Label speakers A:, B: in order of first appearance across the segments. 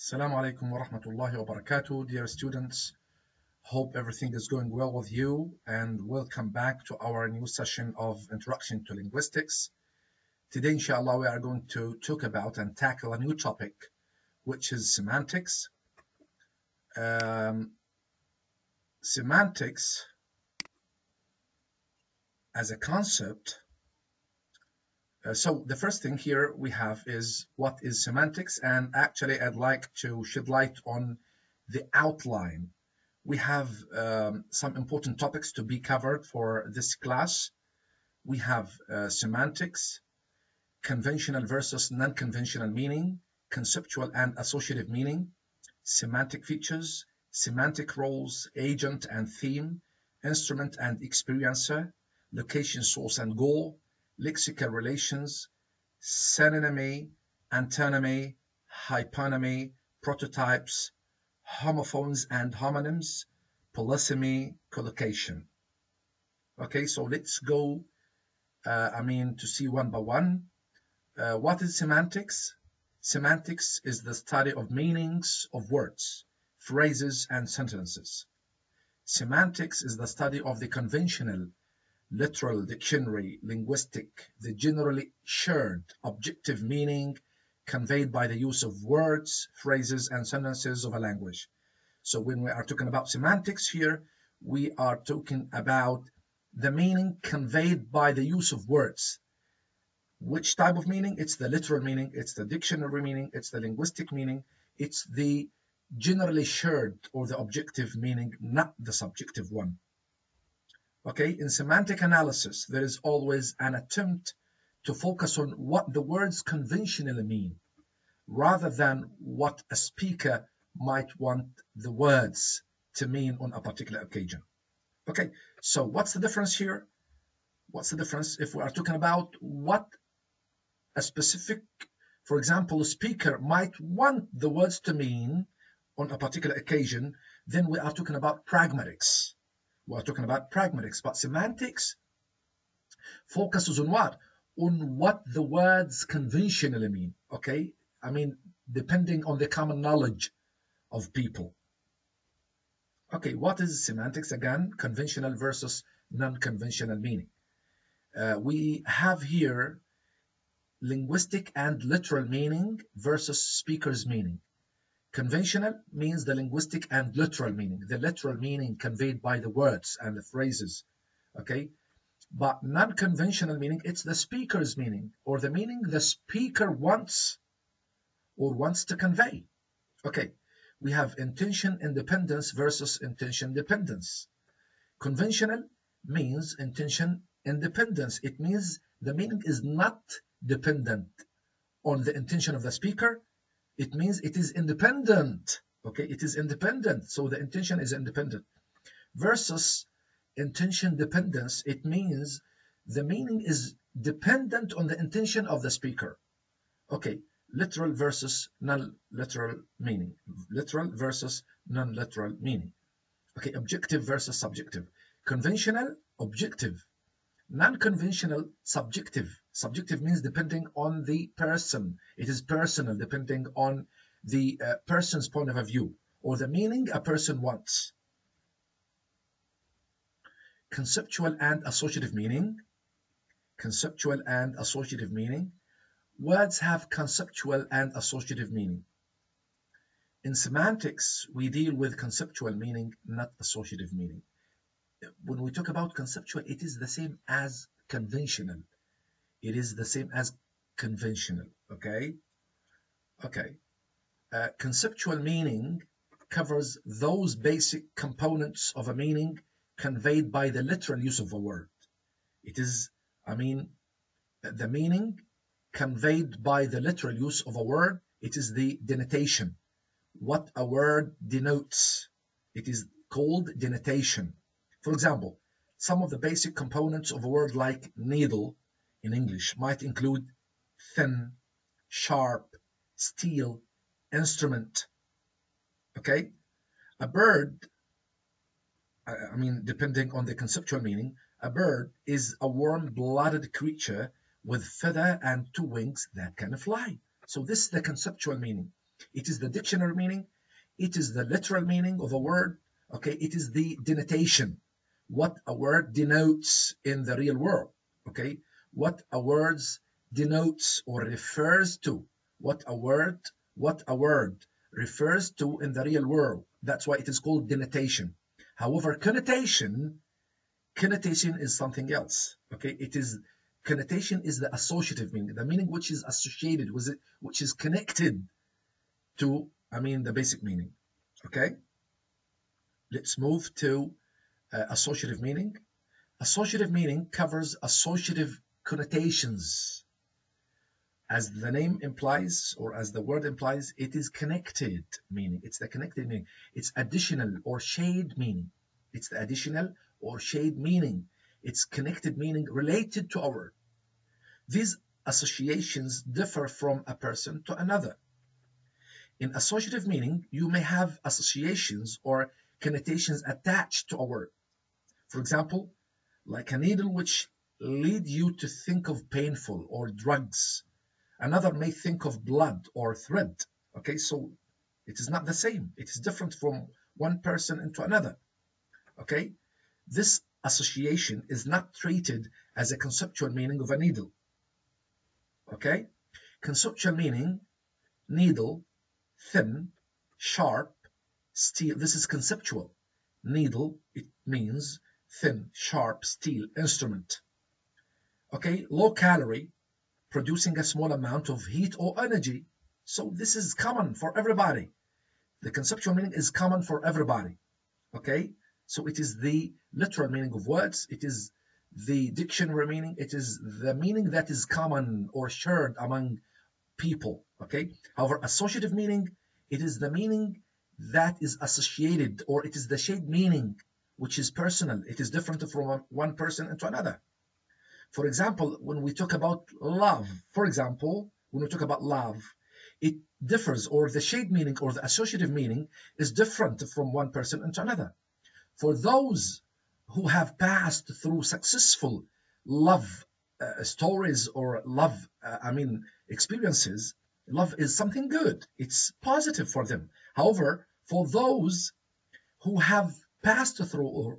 A: Assalamu alaikum wa rahmatullahi wa barakatuh, dear students. Hope everything is going well with you and welcome back to our new session of Introduction to Linguistics. Today, inshallah, we are going to talk about and tackle a new topic, which is semantics. Um, semantics as a concept so the first thing here we have is what is semantics and actually I'd like to shed light on the outline. We have um, some important topics to be covered for this class. We have uh, semantics, conventional versus non-conventional meaning, conceptual and associative meaning, semantic features, semantic roles, agent and theme, instrument and experiencer, location, source and goal, lexical relations, synonymy, antonymy, hyponymy, prototypes, homophones and homonyms, polysemy, collocation. Okay, so let's go, uh, I mean, to see one by one. Uh, what is semantics? Semantics is the study of meanings of words, phrases, and sentences. Semantics is the study of the conventional literal, dictionary, linguistic, the generally shared objective meaning conveyed by the use of words, phrases, and sentences of a language. So when we are talking about semantics here, we are talking about the meaning conveyed by the use of words. Which type of meaning? It's the literal meaning, it's the dictionary meaning, it's the linguistic meaning, it's the generally shared or the objective meaning, not the subjective one. Okay, in semantic analysis, there is always an attempt to focus on what the words conventionally mean, rather than what a speaker might want the words to mean on a particular occasion. Okay, so what's the difference here? What's the difference if we are talking about what a specific, for example, a speaker might want the words to mean on a particular occasion, then we are talking about pragmatics we're talking about pragmatics, but semantics focuses on what? On what the words conventionally mean, okay? I mean, depending on the common knowledge of people. Okay, what is semantics again? Conventional versus non-conventional meaning. Uh, we have here linguistic and literal meaning versus speaker's meaning. Conventional means the linguistic and literal meaning, the literal meaning conveyed by the words and the phrases, okay? But non-conventional meaning, it's the speaker's meaning, or the meaning the speaker wants or wants to convey. Okay, we have intention independence versus intention dependence. Conventional means intention independence. It means the meaning is not dependent on the intention of the speaker, it means it is independent. Okay, it is independent. So the intention is independent. Versus intention dependence, it means the meaning is dependent on the intention of the speaker. Okay, literal versus non-literal meaning. Literal versus non-literal meaning. Okay, objective versus subjective. Conventional, objective. Non-conventional, subjective. Subjective means depending on the person. It is personal, depending on the uh, person's point of view or the meaning a person wants. Conceptual and associative meaning. Conceptual and associative meaning. Words have conceptual and associative meaning. In semantics, we deal with conceptual meaning, not associative meaning. When we talk about conceptual, it is the same as conventional it is the same as conventional okay? Okay. Uh, conceptual meaning covers those basic components of a meaning conveyed by the literal use of a word. It is i mean the meaning conveyed by the literal use of a word it is the denotation. What a word denotes it is called denotation. For example some of the basic components of a word like needle in English might include thin, sharp, steel, instrument. Okay? A bird, I mean, depending on the conceptual meaning, a bird is a warm-blooded creature with feather and two wings that can fly. So this is the conceptual meaning. It is the dictionary meaning. It is the literal meaning of a word. Okay, it is the denotation, what a word denotes in the real world. Okay, what a word denotes or refers to, what a word, what a word refers to in the real world. That's why it is called denotation. However, connotation, connotation is something else. Okay, it is connotation is the associative meaning, the meaning which is associated with it, which is connected to, I mean, the basic meaning. Okay, let's move to uh, associative meaning. Associative meaning covers associative connotations. As the name implies, or as the word implies, it is connected meaning. It's the connected meaning. It's additional or shade meaning. It's the additional or shade meaning. It's connected meaning related to word. These associations differ from a person to another. In associative meaning, you may have associations or connotations attached to a word. For example, like a needle which lead you to think of painful or drugs. Another may think of blood or thread. Okay, so it is not the same. It is different from one person into another. Okay, this association is not treated as a conceptual meaning of a needle. Okay, conceptual meaning, needle, thin, sharp, steel. This is conceptual. Needle, it means thin, sharp, steel instrument. Okay, low calorie, producing a small amount of heat or energy. So this is common for everybody. The conceptual meaning is common for everybody. Okay, so it is the literal meaning of words. It is the dictionary meaning. It is the meaning that is common or shared among people. Okay, however, associative meaning, it is the meaning that is associated or it is the shared meaning which is personal. It is different from one person into another. For example, when we talk about love, for example, when we talk about love, it differs or the shade meaning or the associative meaning is different from one person into another. For those who have passed through successful love uh, stories or love, uh, I mean, experiences, love is something good. It's positive for them. However, for those who have passed through or,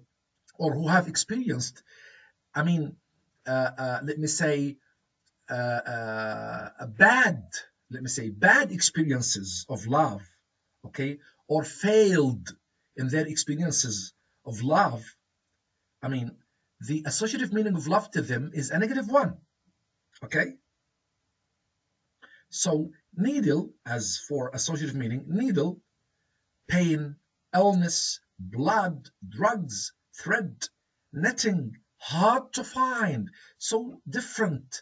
A: or who have experienced, I mean, let me say, uh, uh, bad, let me say, bad experiences of love, okay, or failed in their experiences of love, I mean, the associative meaning of love to them is a negative one, okay? So needle, as for associative meaning, needle, pain, illness, blood, drugs, thread, netting, hard to find. So different,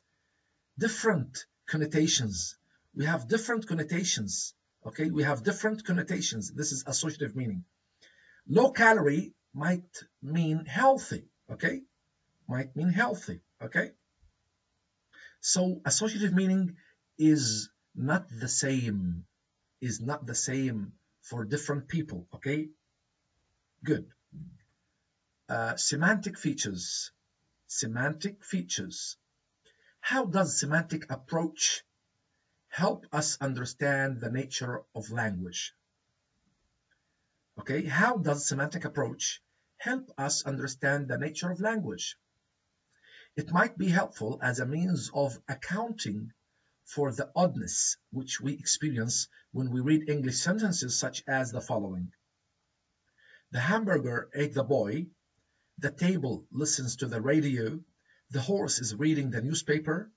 A: different connotations. We have different connotations. Okay, we have different connotations. This is associative meaning. Low calorie might mean healthy. Okay, might mean healthy. Okay. So associative meaning is not the same, is not the same for different people. Okay, good. Uh, semantic features. Semantic features. How does semantic approach help us understand the nature of language? Okay, how does semantic approach help us understand the nature of language? It might be helpful as a means of accounting for the oddness which we experience when we read English sentences such as the following. The hamburger ate the boy, the table listens to the radio, the horse is reading the newspaper.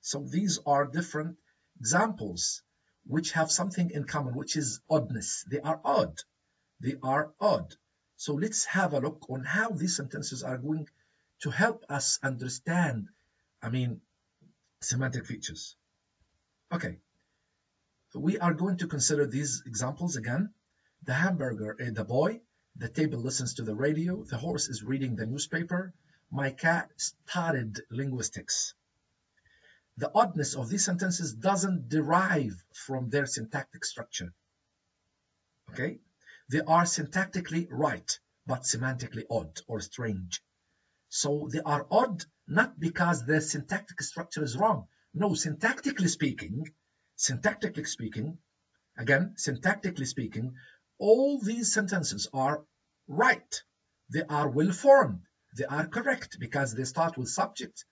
A: So these are different examples which have something in common, which is oddness. They are odd. They are odd. So let's have a look on how these sentences are going to help us understand, I mean, semantic features. Okay, we are going to consider these examples again. The hamburger the boy, the table listens to the radio. The horse is reading the newspaper. My cat studied linguistics. The oddness of these sentences doesn't derive from their syntactic structure. Okay? They are syntactically right, but semantically odd or strange. So they are odd not because their syntactic structure is wrong. No, syntactically speaking, syntactically speaking, Again, syntactically speaking, all these sentences are right. They are well formed. They are correct because they start with subject.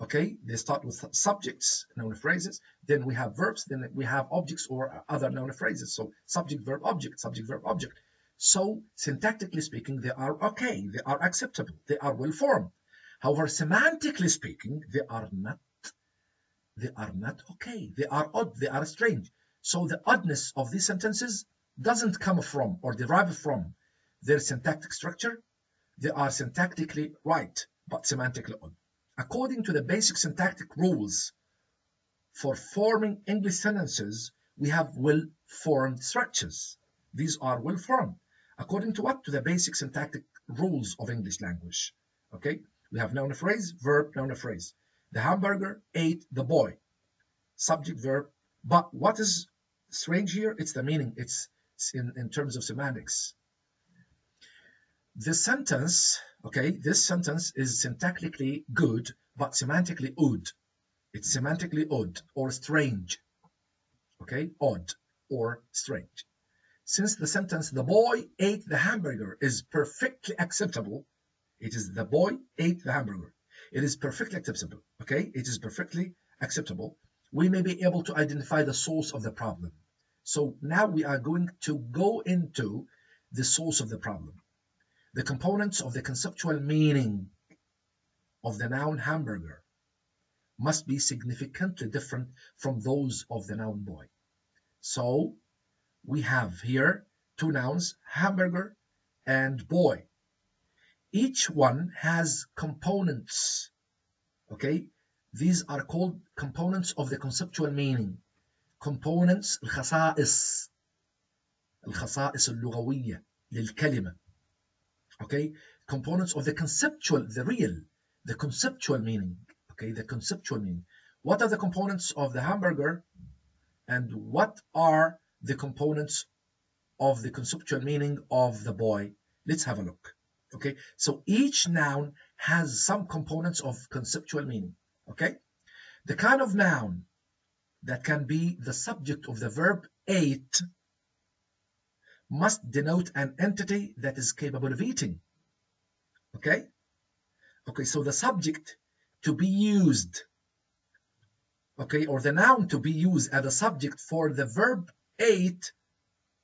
A: Okay, they start with subjects, noun phrases. Then we have verbs. Then we have objects or other noun phrases. So subject, verb, object, subject, verb, object. So syntactically speaking, they are okay. They are acceptable. They are well formed. However, semantically speaking, they are not. They are not okay. They are odd. They are strange. So the oddness of these sentences doesn't come from or derive from their syntactic structure. They are syntactically right, but semantically odd. According to the basic syntactic rules for forming English sentences, we have well-formed structures. These are well-formed. According to what? To the basic syntactic rules of English language. Okay, we have noun phrase, verb, noun phrase. The hamburger ate the boy. Subject, verb. But what is strange here? It's the meaning. It's in, in terms of semantics. The sentence, okay, this sentence is syntactically good, but semantically odd. It's semantically odd or strange. Okay, odd or strange. Since the sentence, the boy ate the hamburger, is perfectly acceptable, it is the boy ate the hamburger. It is perfectly acceptable, okay? It is perfectly acceptable. We may be able to identify the source of the problem. So now we are going to go into the source of the problem the components of the conceptual meaning of the noun hamburger must be significantly different from those of the noun boy. So we have here two nouns, hamburger and boy. Each one has components, okay? These are called components of the conceptual meaning Components الخصائص الخصائص اللغوية للكلمة okay components of the conceptual the real the conceptual meaning okay the conceptual meaning what are the components of the hamburger and what are the components of the conceptual meaning of the boy let's have a look okay so each noun has some components of conceptual meaning okay the kind of noun that can be the subject of the verb ate must denote an entity that is capable of eating. Okay? Okay, so the subject to be used, okay, or the noun to be used as a subject for the verb ate,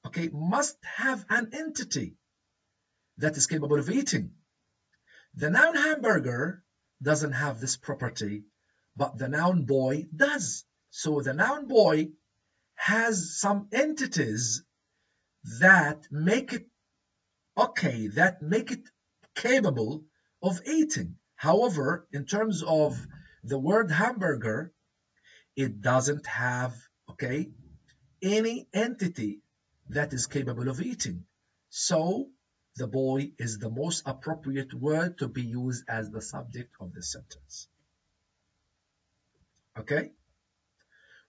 A: okay, must have an entity that is capable of eating. The noun hamburger doesn't have this property, but the noun boy does. So the noun boy has some entities that make it okay, that make it capable of eating. However, in terms of the word hamburger, it doesn't have, okay, any entity that is capable of eating. So the boy is the most appropriate word to be used as the subject of the sentence. Okay?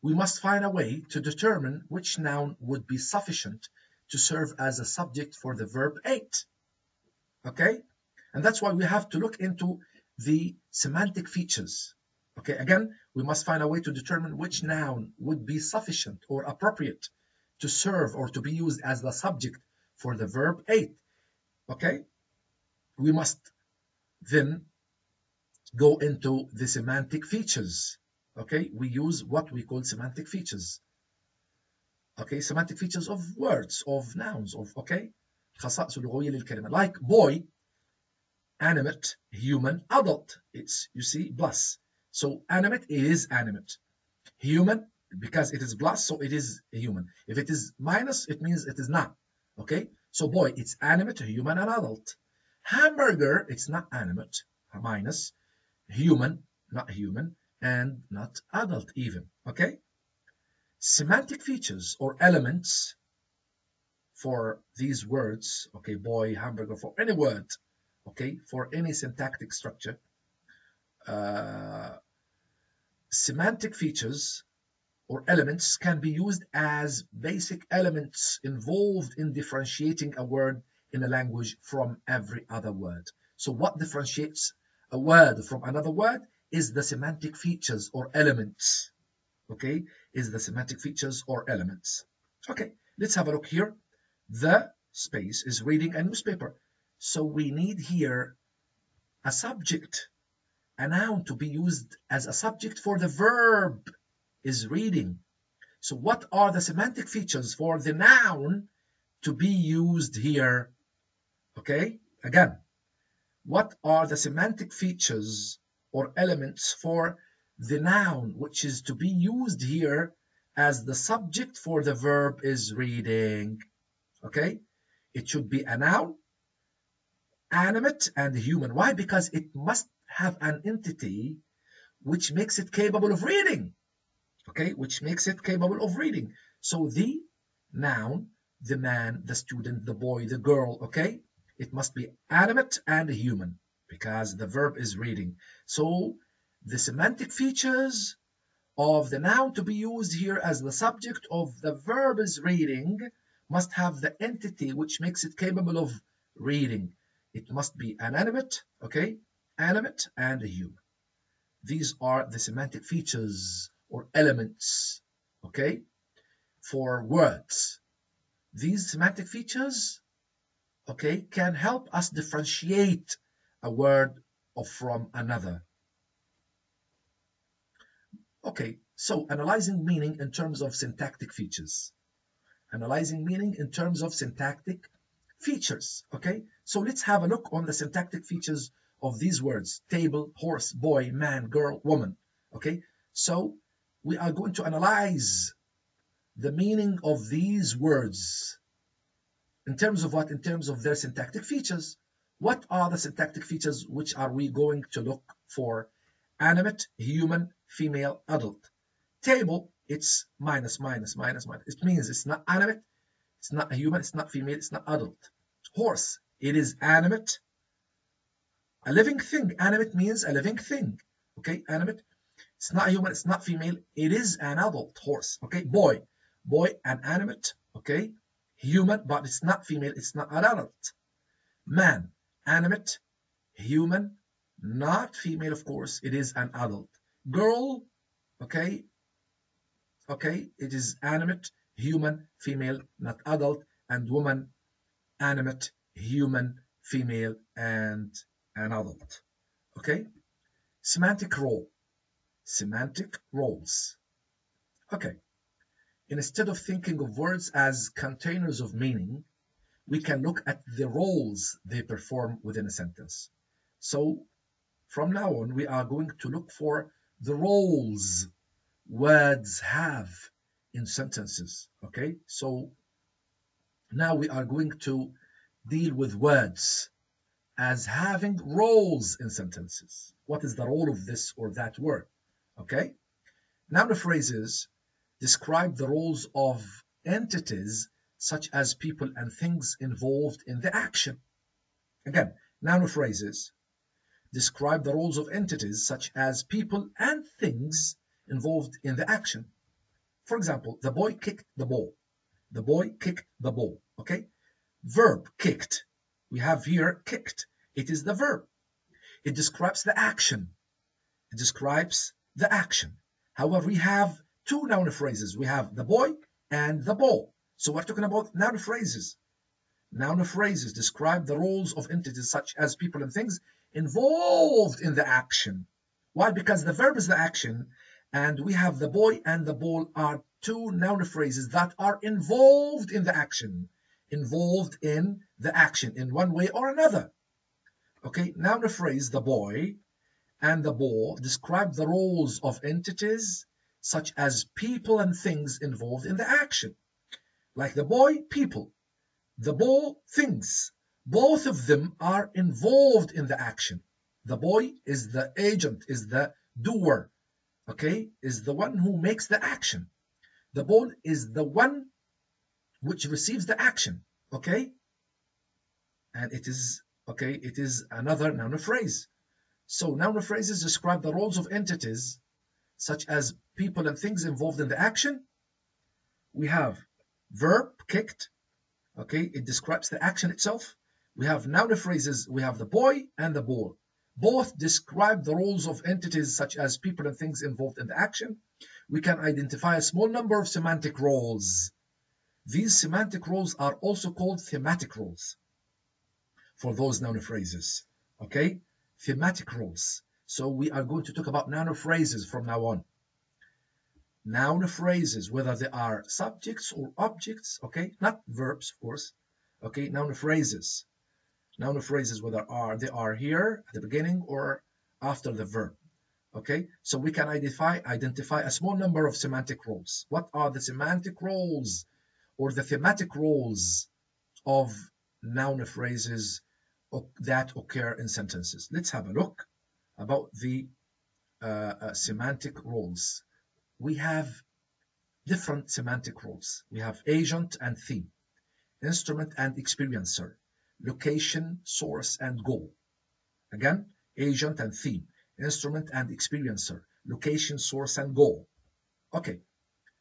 A: We must find a way to determine which noun would be sufficient to serve as a subject for the verb ate. Okay? And that's why we have to look into the semantic features. Okay, again, we must find a way to determine which noun would be sufficient or appropriate to serve or to be used as the subject for the verb ate. Okay? We must then go into the semantic features Okay? We use what we call semantic features okay semantic features of words of nouns of okay خصائص لغوية للكلمة like boy animate human adult it's you see plus so animate is animate human because it is plus so it is human if it is minus it means it is not okay so boy it's animate human and adult hamburger it's not animate minus human not human and not adult even okay semantic features or elements for these words, okay, boy, hamburger, for any word, okay, for any syntactic structure, uh, semantic features or elements can be used as basic elements involved in differentiating a word in a language from every other word. So what differentiates a word from another word is the semantic features or elements okay, is the semantic features or elements. Okay, let's have a look here. The space is reading a newspaper. So we need here a subject, a noun to be used as a subject for the verb is reading. So what are the semantic features for the noun to be used here? Okay, again, what are the semantic features or elements for the noun which is to be used here as the subject for the verb is reading? Okay, it should be a noun, animate and human. Why? Because it must have an entity which makes it capable of reading. Okay, which makes it capable of reading. So the noun, the man, the student, the boy, the girl, okay, it must be animate and human because the verb is reading. So the semantic features of the noun to be used here as the subject of the verb is reading must have the entity which makes it capable of reading. It must be an animate, okay, animate and a human. These are the semantic features or elements, okay, for words. These semantic features, okay, can help us differentiate a word or from another. Okay, so analyzing meaning in terms of syntactic features. Analyzing meaning in terms of syntactic features, okay? So let's have a look on the syntactic features of these words, table, horse, boy, man, girl, woman, okay? So we are going to analyze the meaning of these words in terms of what? In terms of their syntactic features. What are the syntactic features which are we going to look for? Animate, human, female, adult. Table, it's minus, minus, minus, minus. It means it's not animate, it's not a human, it's not female, it's not adult. Horse, it is animate. A living thing. Animate means a living thing. Okay, animate. It's not a human, it's not female, it is an adult horse. Okay, boy. Boy, an animate. Okay, human, but it's not female, it's not an adult. Man, animate, human, not female, of course, it is an adult. Girl, okay, okay, it is animate, human, female, not adult, and woman, animate, human, female, and an adult. Okay, semantic role, semantic roles. Okay, instead of thinking of words as containers of meaning, we can look at the roles they perform within a sentence. So from now on, we are going to look for the roles words have in sentences. Okay, so now we are going to deal with words as having roles in sentences. What is the role of this or that word? Okay, noun phrases describe the roles of entities such as people and things involved in the action. Again, noun phrases describe the roles of entities such as people and things involved in the action. For example, the boy kicked the ball. The boy kicked the ball. Okay? Verb kicked. We have here kicked. It is the verb. It describes the action. It describes the action. However, we have two noun phrases. We have the boy and the ball. So we're talking about noun phrases. Noun phrases describe the roles of entities such as people and things involved in the action. Why? Because the verb is the action, and we have the boy and the ball are two noun phrases that are involved in the action. Involved in the action in one way or another. Okay, noun phrase, the boy and the ball describe the roles of entities such as people and things involved in the action. Like the boy, people. The ball, things. Both of them are involved in the action. The boy is the agent, is the doer, okay, is the one who makes the action. The ball is the one which receives the action, okay? And it is, okay, it is another noun phrase. So noun phrases describe the roles of entities such as people and things involved in the action. We have verb, kicked, okay, it describes the action itself. We have noun phrases, we have the boy and the ball. Both describe the roles of entities such as people and things involved in the action. We can identify a small number of semantic roles These semantic roles are also called thematic roles for those noun phrases. Okay? Thematic roles. So we are going to talk about noun phrases from now on. Noun phrases, whether they are subjects or objects, okay? Not verbs, of course. Okay, noun phrases. Noun phrases, whether are they are here at the beginning or after the verb. Okay, so we can identify identify a small number of semantic roles. What are the semantic roles or the thematic roles of noun phrases that occur in sentences? Let's have a look about the uh, uh, semantic roles. We have different semantic roles. We have agent and theme, instrument and experiencer, location, source, and goal. Again, agent and theme, instrument and experiencer, location, source, and goal. Okay,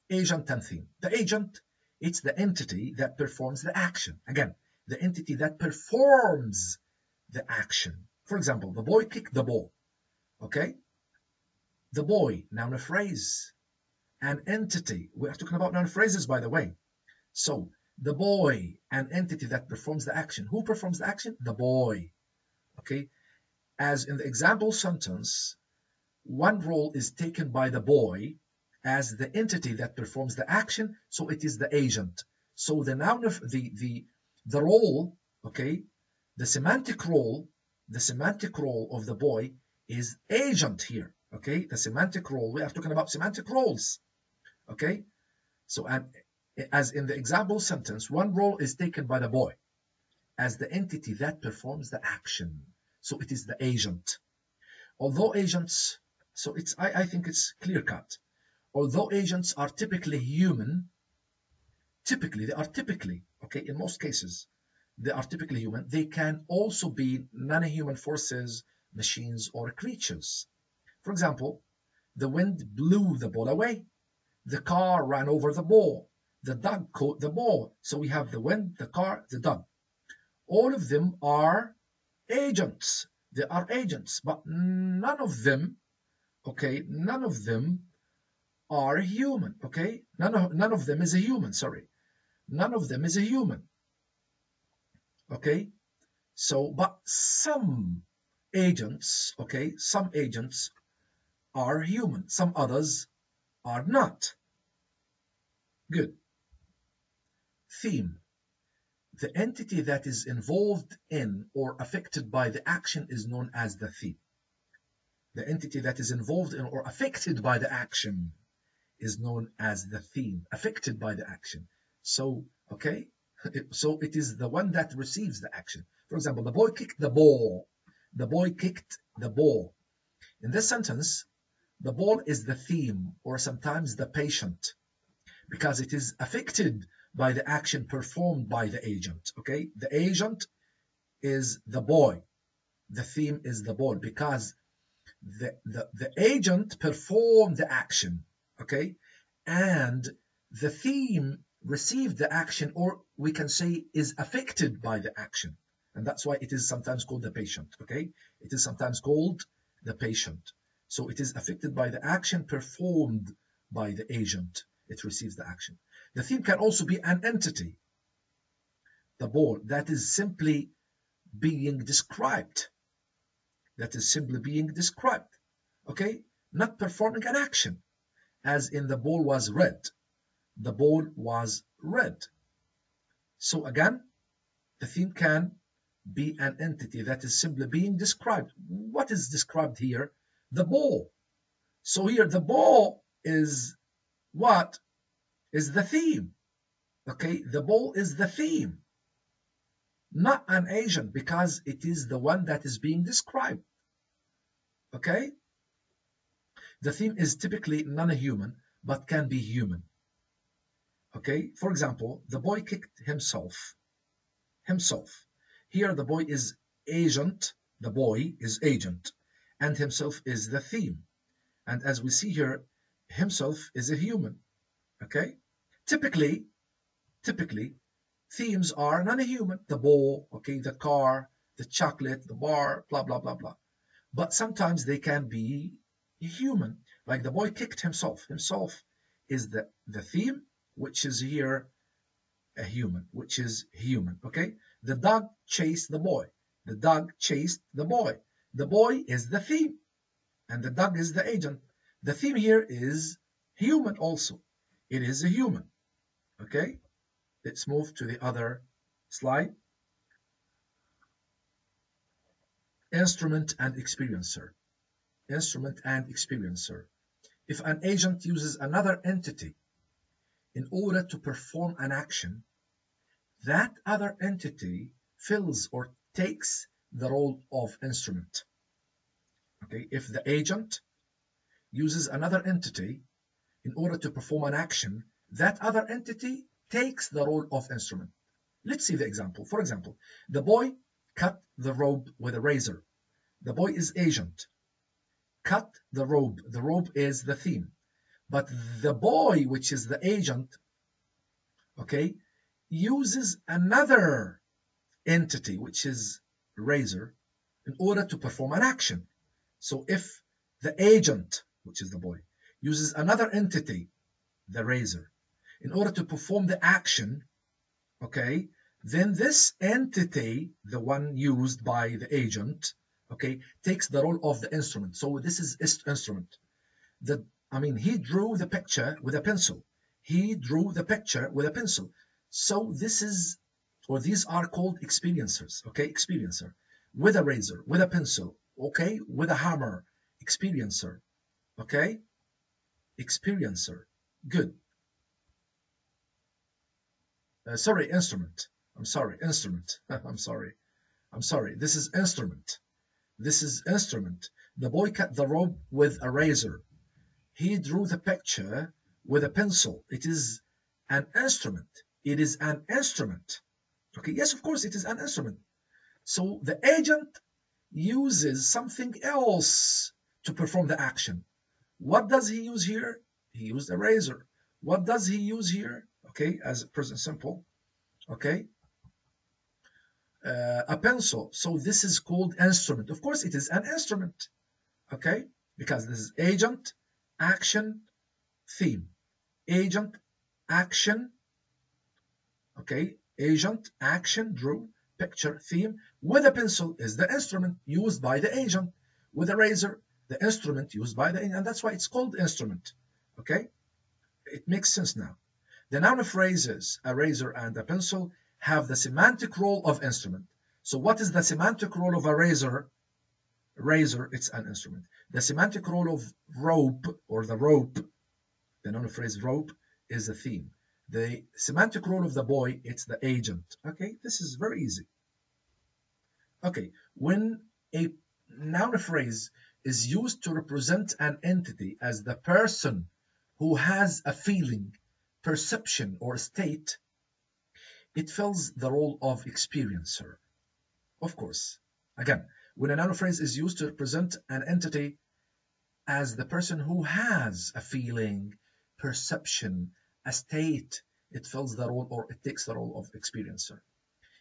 A: agent and theme. The agent, it's the entity that performs the action. Again, the entity that performs the action. For example, the boy kicked the ball. Okay? The boy, noun a phrase. An entity. We are talking about noun phrases, by the way. So, the boy, an entity that performs the action. Who performs the action? The boy. Okay? As in the example sentence, one role is taken by the boy as the entity that performs the action, so it is the agent. So the noun of the the the role, okay, the semantic role, the semantic role of the boy is agent here. Okay, the semantic role. We are talking about semantic roles. Okay, so as in the example sentence, one role is taken by the boy as the entity that performs the action. So it is the agent. Although agents, so it's I, I think it's clear cut. Although agents are typically human, typically they are typically okay in most cases they are typically human. They can also be non-human forces, machines, or creatures. For example, the wind blew the ball away. The car ran over the ball. The dog caught the ball. So we have the wind, the car, the dog. All of them are agents. They are agents, but none of them, okay, none of them are human, okay? None of, none of them is a human, sorry. None of them is a human, okay? So, but some agents, okay, some agents are human, some others are not. Good. Theme. The entity that is involved in or affected by the action is known as the theme. The entity that is involved in or affected by the action is known as the theme, affected by the action. So, okay, so it is the one that receives the action. For example, the boy kicked the ball. The boy kicked the ball. In this sentence, the ball is the theme or sometimes the patient because it is affected by the action performed by the agent. Okay, the agent is the boy. The theme is the ball because the, the, the agent performed the action. Okay, and the theme received the action, or we can say is affected by the action. And that's why it is sometimes called the patient. Okay, it is sometimes called the patient. So it is affected by the action performed by the agent. It receives the action. The theme can also be an entity, the ball, that is simply being described. That is simply being described. Okay? Not performing an action. As in the ball was red. The ball was red. So again, the theme can be an entity that is simply being described. What is described here? The ball. So here the ball is what? is the theme. Okay, the ball is the theme, not an agent because it is the one that is being described. Okay, the theme is typically non-human but can be human. Okay, for example, the boy kicked himself. Himself. Here the boy is agent, the boy is agent, and himself is the theme. And as we see here, himself is a human. Okay, Typically, typically, themes are non-human. The ball, okay, the car, the chocolate, the bar, blah, blah, blah, blah. But sometimes they can be human. Like the boy kicked himself. Himself is the, the theme, which is here a human, which is human, okay? The dog chased the boy. The dog chased the boy. The boy is the theme, and the dog is the agent. The theme here is human also. It is a human, okay? Let's move to the other slide. Instrument and experiencer. Instrument and experiencer. If an agent uses another entity in order to perform an action, that other entity fills or takes the role of instrument. Okay, if the agent uses another entity in order to perform an action, that other entity takes the role of instrument. Let's see the example. For example, the boy cut the rope with a razor. The boy is agent. Cut the rope. The rope is the theme. But the boy, which is the agent, okay, uses another entity, which is razor, in order to perform an action. So if the agent, which is the boy, uses another entity, the razor, in order to perform the action, okay, then this entity, the one used by the agent, okay, takes the role of the instrument. So this is instrument. The, I mean, he drew the picture with a pencil. He drew the picture with a pencil. So this is, or these are called experiencers, okay, experiencer. With a razor, with a pencil, okay, with a hammer, experiencer, okay, experiencer. Good. Uh, sorry, instrument. I'm sorry, instrument. I'm sorry. I'm sorry. This is instrument. This is instrument. The boy cut the rope with a razor. He drew the picture with a pencil. It is an instrument. It is an instrument. Okay, yes, of course, it is an instrument. So the agent uses something else to perform the action. What does he use here? He used a razor. What does he use here? Okay, as a present simple. Okay, uh, a pencil. So this is called instrument. Of course, it is an instrument. Okay, because this is agent, action, theme. Agent, action. Okay, agent, action, drew, picture, theme. With a pencil is the instrument used by the agent. With a razor, the instrument used by the agent. And that's why it's called instrument. Okay, it makes sense now. The noun phrases, a razor and a pencil, have the semantic role of instrument. So what is the semantic role of a razor? Razor, it's an instrument. The semantic role of rope or the rope, the noun phrase rope, is a theme. The semantic role of the boy, it's the agent. Okay, this is very easy. Okay, when a noun phrase is used to represent an entity as the person who has a feeling, perception, or state, it fills the role of experiencer. Of course, again, when a noun phrase is used to represent an entity as the person who has a feeling, perception, a state, it fills the role or it takes the role of experiencer.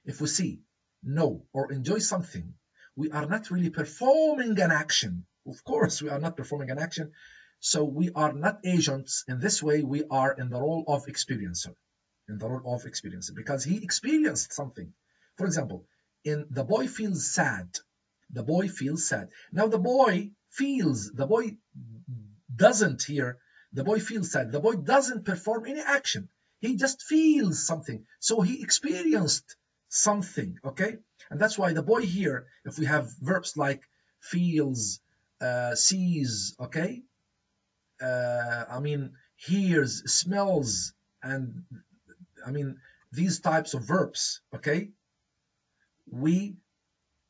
A: If we see, know, or enjoy something, we are not really performing an action. Of course, we are not performing an action. So we are not agents. In this way, we are in the role of experiencer in the role of experiencer, because he experienced something. For example, in the boy feels sad. The boy feels sad. Now the boy feels, the boy doesn't here, the boy feels sad. The boy doesn't perform any action. He just feels something. So he experienced something, okay? And that's why the boy here, if we have verbs like feels, uh, sees, okay? Uh, I mean, hears, smells, and I mean, these types of verbs, okay, we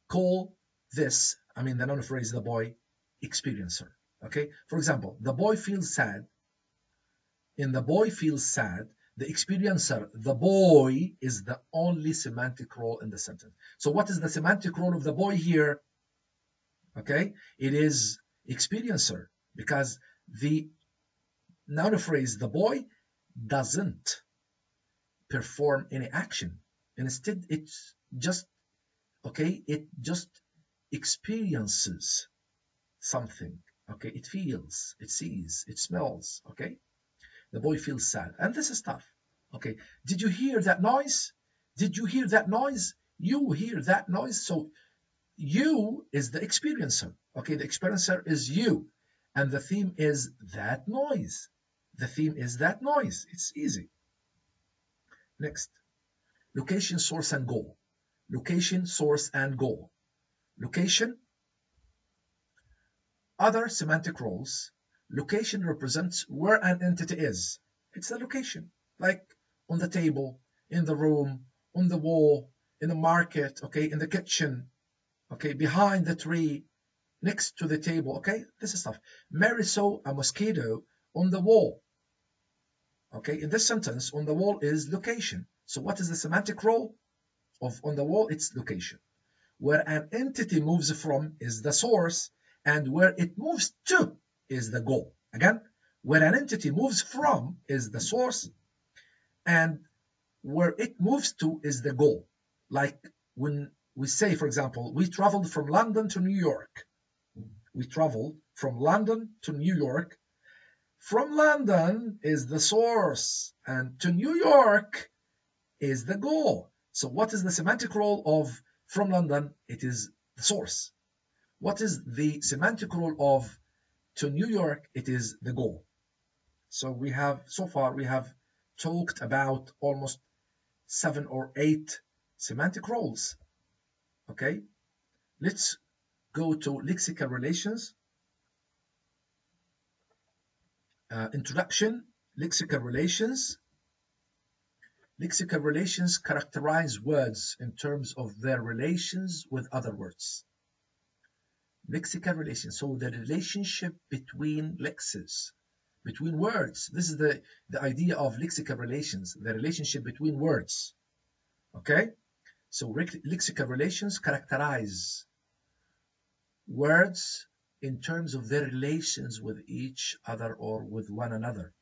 A: call this, I mean, the noun phrase, the boy, experiencer, okay? For example, the boy feels sad. In the boy feels sad, the experiencer, the boy, is the only semantic role in the sentence. So what is the semantic role of the boy here? Okay, it is experiencer because the noun phrase, the boy, doesn't perform any action. Instead, it's just, okay, it just experiences something. Okay, it feels, it sees, it smells. Okay, the boy feels sad, and this is tough. Okay, did you hear that noise? Did you hear that noise? You hear that noise. So you is the experiencer. Okay, the experiencer is you. And the theme is that noise. The theme is that noise. It's easy. Next. Location, source, and goal. Location, source, and goal. Location. Other semantic roles. Location represents where an entity is. It's the location. Like on the table, in the room, on the wall, in the market, okay, in the kitchen, okay, behind the tree, next to the table, okay, this is stuff. Mary saw a mosquito on the wall. Okay, in this sentence, on the wall is location. So what is the semantic role of on the wall? It's location. Where an entity moves from is the source, and where it moves to is the goal. Again, where an entity moves from is the source, and where it moves to is the goal. Like when we say, for example, we traveled from London to New York. We traveled from London to New York. From London is the source, and to New York is the goal. So what is the semantic role of from London? It is the source. What is the semantic role of to New York? It is the goal. So we have, so far, we have talked about almost seven or eight semantic roles. Okay, let's go to lexical relations. Uh, introduction, lexical relations. Lexical relations characterize words in terms of their relations with other words. Lexical relations, so the relationship between lexes, between words. This is the, the idea of lexical relations, the relationship between words. Okay? So lexical relations characterize words in terms of their relations with each other or with one another.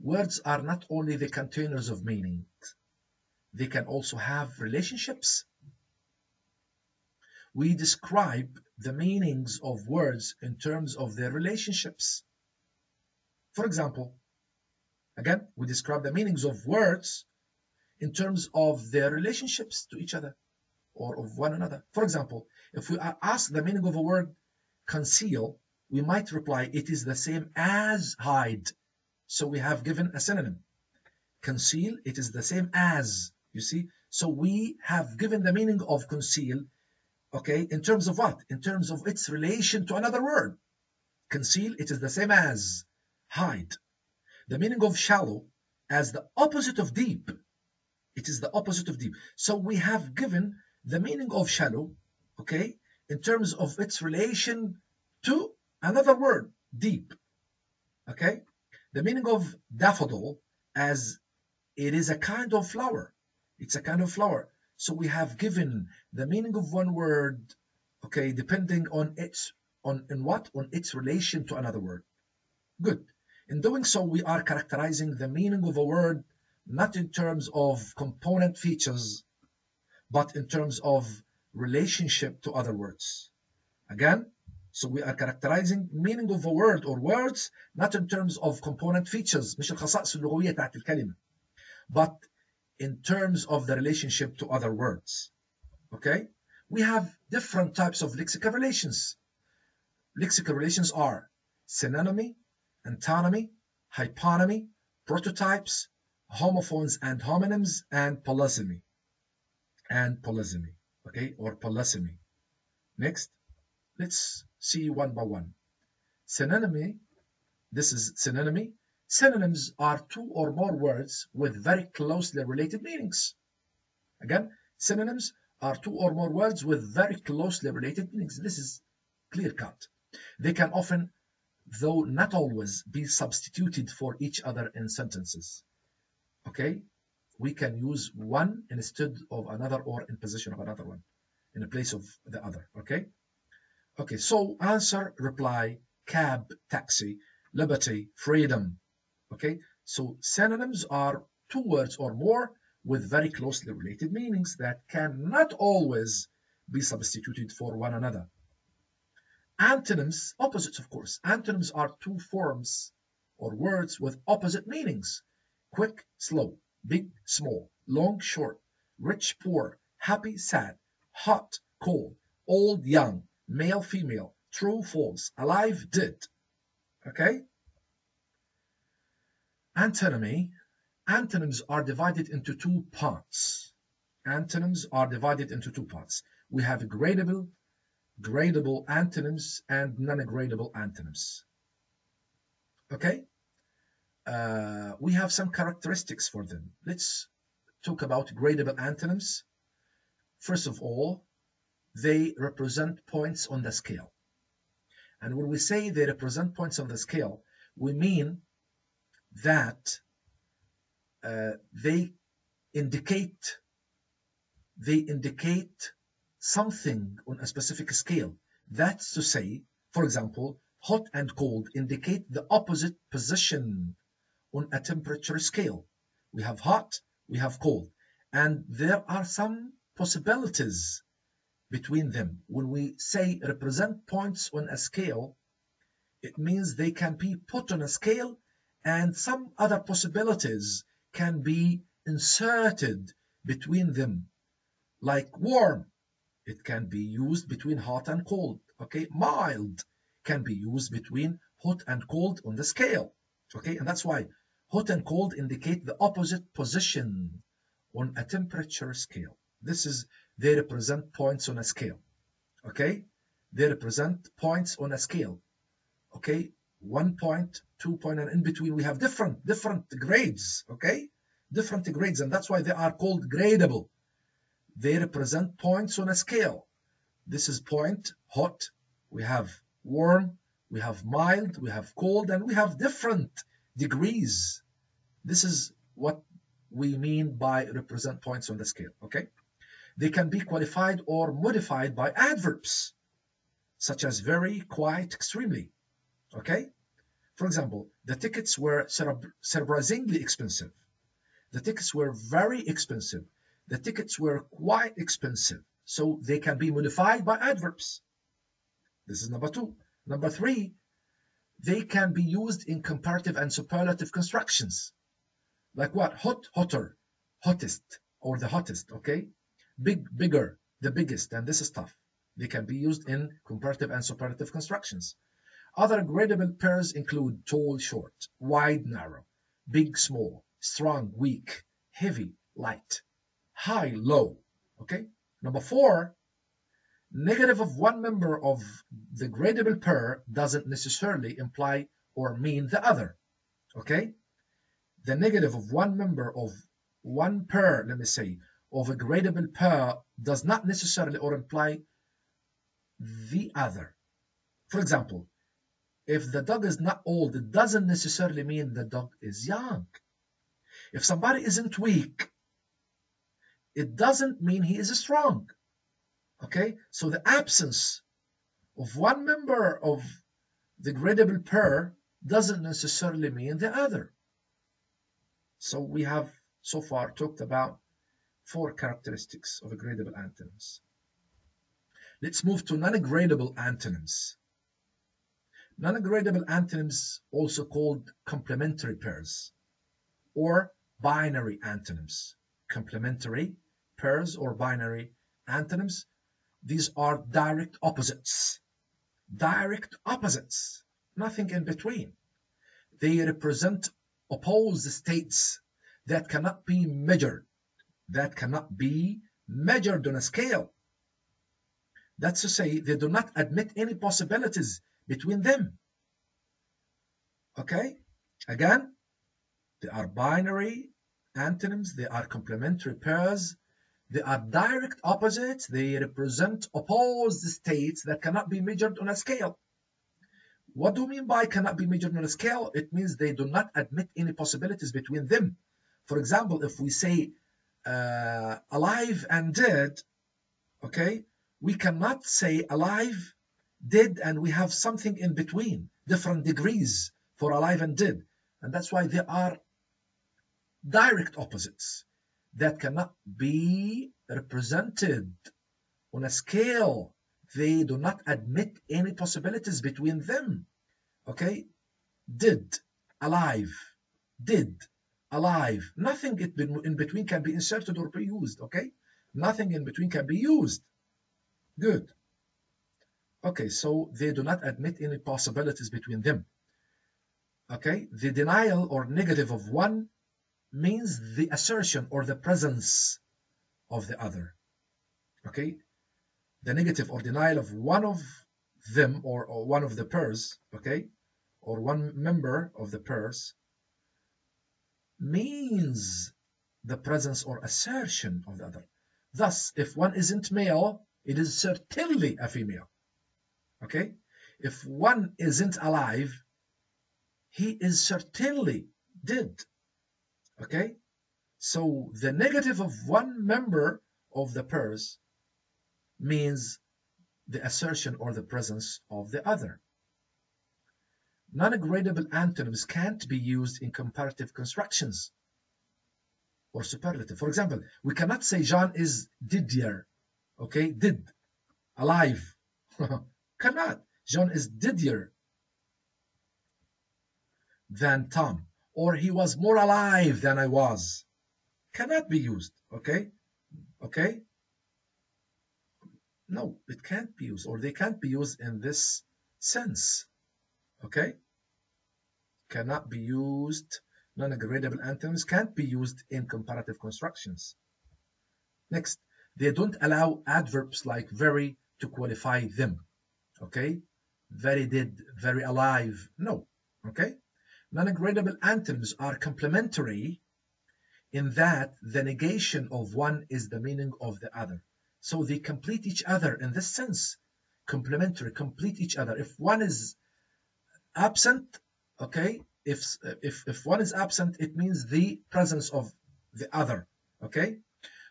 A: Words are not only the containers of meaning, they can also have relationships. We describe the meanings of words in terms of their relationships. For example, again, we describe the meanings of words in terms of their relationships to each other or of one another. For example, if we ask the meaning of a word conceal, we might reply it is the same as hide. So we have given a synonym. Conceal, it is the same as, you see. So we have given the meaning of conceal, okay, in terms of what? In terms of its relation to another word. Conceal, it is the same as hide. The meaning of shallow as the opposite of deep. It is the opposite of deep. So we have given the meaning of shallow, okay, in terms of its relation to another word, deep. Okay? The meaning of daffodil as it is a kind of flower. It's a kind of flower. So we have given the meaning of one word, okay, depending on its on in what? On its relation to another word. Good. In doing so, we are characterizing the meaning of a word not in terms of component features, but in terms of relationship to other words. Again, so we are characterizing meaning of a word or words not in terms of component features مش الخصائص اللغوية تاعت الكلمة but in terms of the relationship to other words. Okay? We have different types of lexical relations. Lexical relations are synonymy, antonymy, hyponymy, prototypes, homophones and homonyms, and polysemy. And polysemy, okay, or polysemy. Next, let's see one by one. Synonymy, this is synonymy. Synonyms are two or more words with very closely related meanings. Again, synonyms are two or more words with very closely related meanings. This is clear cut. They can often, though not always, be substituted for each other in sentences okay we can use one instead of another or in position of another one in place of the other okay okay so answer reply cab taxi liberty freedom okay? So synonyms are two words or more with very closely related meanings that cannot always be substituted for one another. Antonyms opposites of course. Antonyms are two forms or words with opposite meanings. Quick, slow, big, small, long, short, rich, poor, happy, sad, hot, cold, old, young, male, female, true, false, alive, dead. Okay? Antonymy. Antonyms are divided into two parts. Antonyms are divided into two parts. We have gradable, gradable antonyms and non-gradable antonyms. Okay? Uh, we have some characteristics for them. Let's talk about gradable antonyms. First of all, they represent points on the scale. And when we say they represent points on the scale, we mean that uh, they indicate they indicate something on a specific scale. That's to say, for example, hot and cold indicate the opposite position on a temperature scale. We have hot, we have cold, and there are some possibilities between them. When we say represent points on a scale, it means they can be put on a scale and some other possibilities can be inserted between them, like warm. It can be used between hot and cold. Okay, mild can be used between hot and cold on the scale. Okay, and that's why hot and cold indicate the opposite position on a temperature scale. This is, they represent points on a scale. Okay, they represent points on a scale. Okay, one point, two point, and in between we have different, different grades, okay? Different grades, and that's why they are called gradable. They represent points on a scale. This is point, hot, we have warm, we have mild, we have cold, and we have different degrees. This is what we mean by represent points on the scale, okay? They can be qualified or modified by adverbs, such as very, quite, extremely, Okay? For example, the tickets were surprisingly expensive. The tickets were very expensive. The tickets were quite expensive. So they can be modified by adverbs. This is number two. Number three, they can be used in comparative and superlative constructions. Like what? Hot, hotter, hottest, or the hottest, okay? Big, bigger, the biggest, and this is tough. They can be used in comparative and superlative constructions. Other gradable pairs include tall, short, wide, narrow, big, small, strong, weak, heavy, light, high, low. Okay. Number four, negative of one member of the gradable pair doesn't necessarily imply or mean the other. Okay. The negative of one member of one pair, let me say, of a gradable pair does not necessarily or imply the other. For example, if the dog is not old, it doesn't necessarily mean the dog is young. If somebody isn't weak, it doesn't mean he is strong. Okay, so the absence of one member of the gradable pair doesn't necessarily mean the other. So we have so far talked about four characteristics of a gradable antonyms. Let's move to non-gradable antonyms. Non-gradable antonyms, also called complementary pairs or binary antonyms. Complementary pairs or binary antonyms, these are direct opposites. Direct opposites, nothing in between. They represent opposed states that cannot be measured, that cannot be measured on a scale. That's to say, they do not admit any possibilities between them. Okay? Again, they are binary antonyms, they are complementary pairs, they are direct opposites, they represent opposed states that cannot be measured on a scale. What do we mean by cannot be measured on a scale? It means they do not admit any possibilities between them. For example, if we say uh, alive and dead, okay, we cannot say alive dead and we have something in between, different degrees for alive and dead. And that's why they are direct opposites that cannot be represented on a scale. They do not admit any possibilities between them. Okay? Dead, alive, dead, alive. Nothing in between can be inserted or be used, okay? Nothing in between can be used. Good. Okay, so they do not admit any possibilities between them. Okay, the denial or negative of one means the assertion or the presence of the other. Okay, the negative or denial of one of them or, or one of the pairs, okay, or one member of the pairs means the presence or assertion of the other. Thus, if one isn't male, it is certainly a female. Okay? If one isn't alive, he is certainly dead. Okay? So the negative of one member of the pairs means the assertion or the presence of the other. Non-gradable antonyms can't be used in comparative constructions or superlative. For example, we cannot say John is didier, okay, did, alive. cannot. John is didier than Tom, or he was more alive than I was. Cannot be used, okay? Okay? No, it can't be used, or they can't be used in this sense. Okay? Cannot be used. Non-gradable antonyms can't be used in comparative constructions. Next, they don't allow adverbs like very to qualify them. Okay? Very dead, very alive. No. Okay? Non-gradable antonyms are complementary in that the negation of one is the meaning of the other. So they complete each other in this sense. Complementary, complete each other. If one is absent, okay, if, if, if one is absent, it means the presence of the other, okay?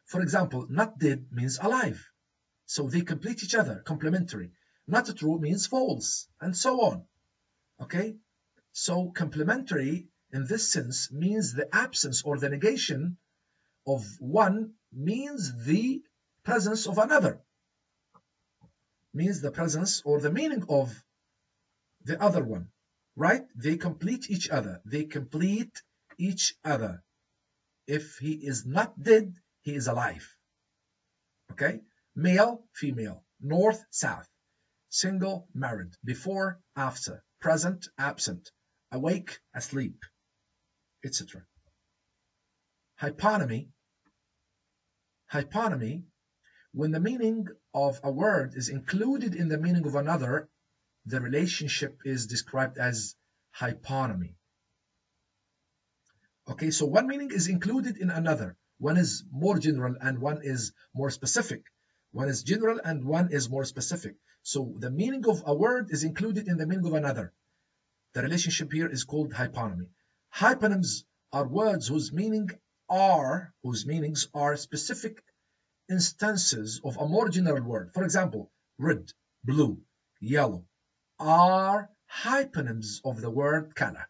A: For example, not dead means alive. So they complete each other, complementary. Not true means false, and so on, okay? So complementary in this sense means the absence or the negation of one means the presence of another. Means the presence or the meaning of the other one. Right? They complete each other. They complete each other. If he is not dead he is alive. Okay? Male female. North south single married before after present absent awake asleep etc hyponymy hyponymy when the meaning of a word is included in the meaning of another, the relationship is described as hyponymy. Okay, so one meaning is included in another. One is more general and one is more specific. One is general and one is more specific. So the meaning of a word is included in the meaning of another. The relationship here is called hyponymy. Hyponyms are words whose meaning are whose meanings are specific instances of a more general word. For example, red, blue, yellow are hyponyms of the word color.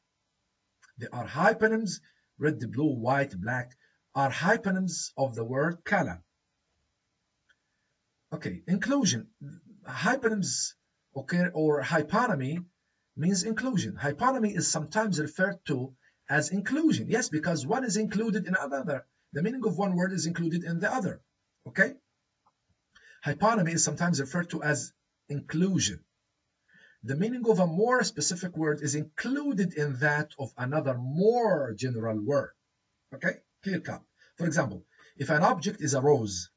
A: They are hyponyms, red, blue, white, black, are hyponyms of the word color. Okay, inclusion. Hyponyms okay, or hyponymy means inclusion. Hyponymy is sometimes referred to as inclusion. Yes, because one is included in another. The meaning of one word is included in the other. Okay? Hyponymy is sometimes referred to as inclusion. The meaning of a more specific word is included in that of another more general word. Okay? Clear cut. For example, if an object is a rose,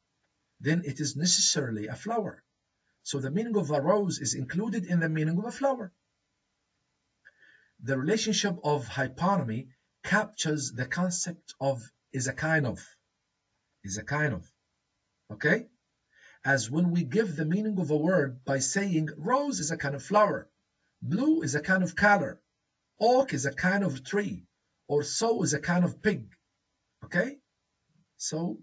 A: then it is necessarily a flower. So the meaning of a rose is included in the meaning of a flower. The relationship of hyponymy captures the concept of is a kind of, is a kind of. Okay? As when we give the meaning of a word by saying rose is a kind of flower, blue is a kind of color, oak is a kind of tree, or so is a kind of pig. Okay? So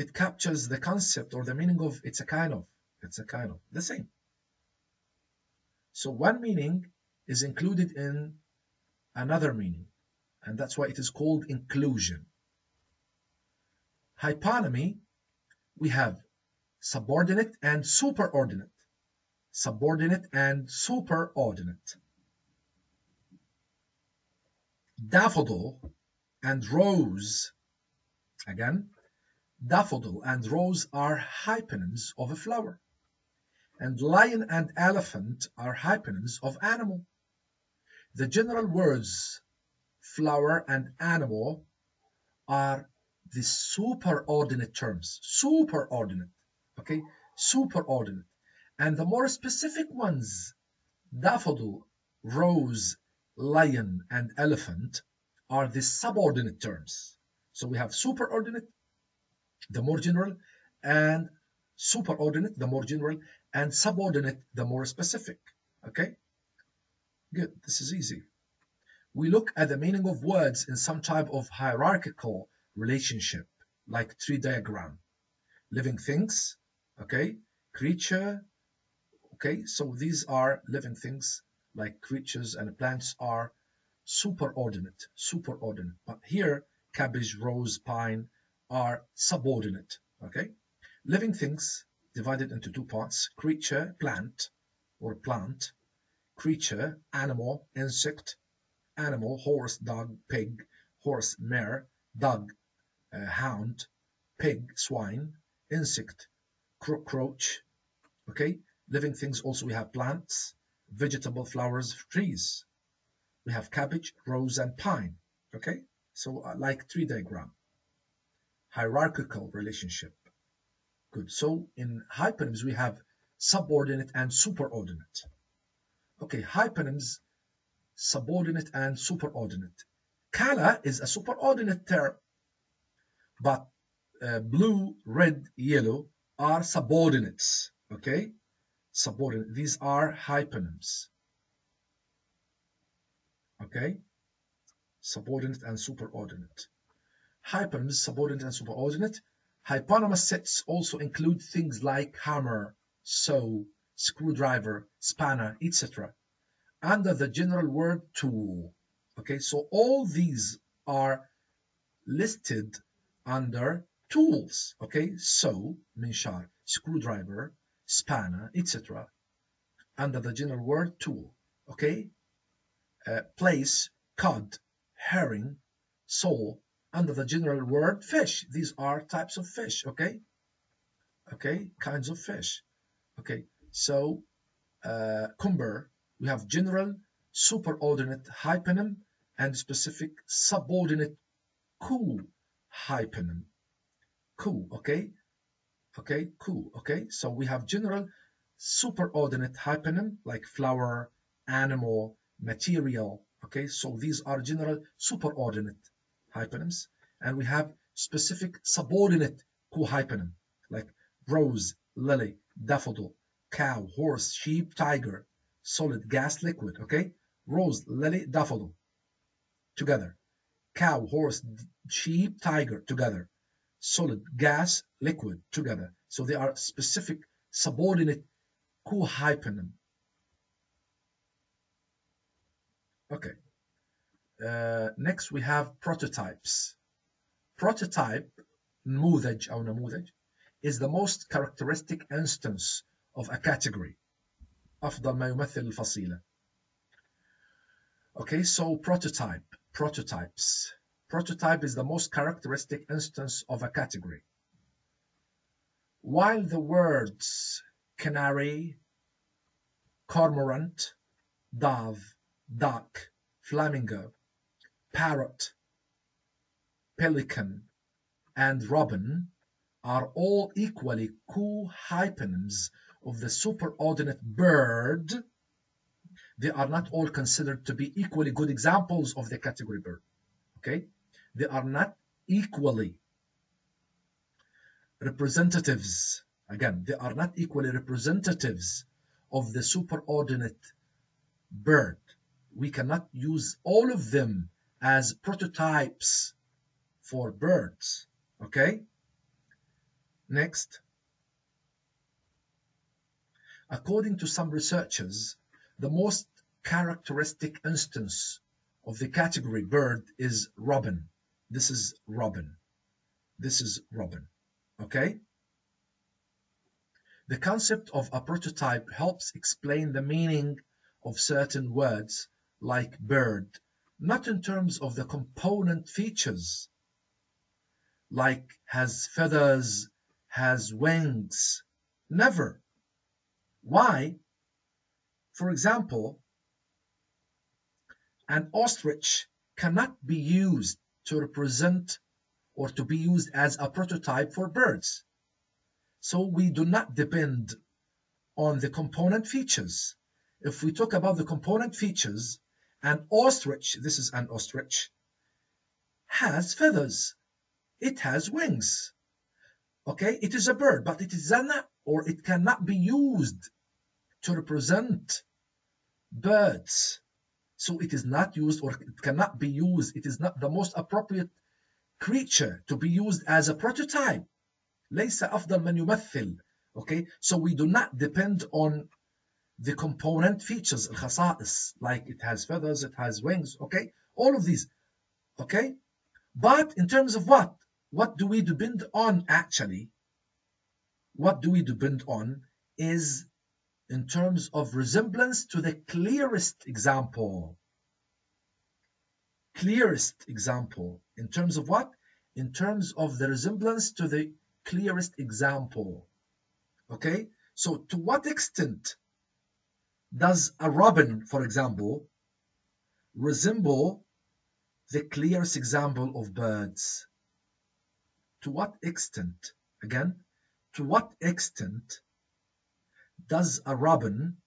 A: it captures the concept or the meaning of it's a kind of, it's a kind of, the same. So one meaning is included in another meaning, and that's why it is called inclusion. Hyponymy we have subordinate and superordinate. Subordinate and superordinate. Daffodil and rose. Again, daffodil and rose are hyponyms of a flower. And lion and elephant are hyponyms of animal. The general words flower and animal are the superordinate terms. Superordinate. Okay? Superordinate. And the more specific ones, daffodil, rose, lion, and elephant, are the subordinate terms. So we have superordinate, the more general, and superordinate, the more general, and subordinate, the more specific. Okay? Good. This is easy. We look at the meaning of words in some type of hierarchical relationship, like tree diagram. Living things, okay? Creature, okay? So these are living things like creatures and plants are superordinate, superordinate. But here, cabbage, rose, pine are subordinate, okay? Living things divided into two parts, creature, plant, or plant, creature, animal, insect, animal, horse, dog, pig, horse, mare, dog, uh, hound, pig, swine, insect, cockroach, okay? Living things also we have plants, vegetable flowers, trees. We have cabbage, rose, and pine, okay? So uh, like tree diagram. Hierarchical relationship. Good. So in hyponyms we have subordinate and superordinate. Okay, hyponyms, subordinate and superordinate. Color is a superordinate term but uh, blue, red, yellow are subordinates, okay? Subordinate, these are hyponyms, okay? Subordinate and superordinate. Hyponyms, subordinate and superordinate. Hyponymous sets also include things like hammer, saw, screwdriver, spanner, etc. Under the general word tool, okay? So all these are listed under tools, okay? So, minshar, screwdriver, spanner, etc. Under the general word tool, okay? Uh, plaice, cod, herring, sole, under the general word fish. These are types of fish, okay? Okay, kinds of fish. Okay, so uh, cumber, we have general, superordinate hyponym, and specific subordinate cool hyponym. Cool, okay? Okay, cool, okay? So we have general superordinate hyponym like flower, animal, material, okay? So these are general superordinate hyponyms. And we have specific subordinate co-hyponym like rose, lily, daffodil, cow, horse, sheep, tiger, solid, gas, liquid, okay? Rose, lily, daffodil together cow, horse, sheep, tiger together. Solid, gas, liquid together. So they are specific subordinate co-hyponym. Okay. Uh, next we have prototypes. Prototype, نموذج أو نموذج, is the most characteristic instance of a category. أفضل ما يمثل الفصيلة. Okay, so prototype prototypes. Prototype is the most characteristic instance of a category. While the words canary, cormorant, dove, duck, flamingo, parrot, pelican, and robin are all equally co-hyponyms of the superordinate bird they are not all considered to be equally good examples of the category bird. Okay? They are not equally representatives. Again, they are not equally representatives of the superordinate bird. We cannot use all of them as prototypes for birds. Okay? Next. According to some researchers, the most characteristic instance of the category bird is robin. This is robin. This is robin. Okay? The concept of a prototype helps explain the meaning of certain words like bird, not in terms of the component features, like has feathers, has wings. Never. Why? For example, an ostrich cannot be used to represent or to be used as a prototype for birds. So we do not depend on the component features. If we talk about the component features, an ostrich, this is an ostrich, has feathers. It has wings. Okay, it is a bird, but it is not, or it cannot be used to represent birds. So it is not used or it cannot be used. It is not the most appropriate creature to be used as a prototype ليس أفضل من يمثل okay so we do not depend on the component features الخصائص like it has feathers it has wings okay all of these okay but in terms of what what do we depend on actually what do we depend on is in terms of resemblance to the clearest example clearest example in terms of what? In terms of the resemblance to the clearest example. Okay? So to what extent does a robin, for example, resemble the clearest example of birds? To what extent, again, to what extent does a robin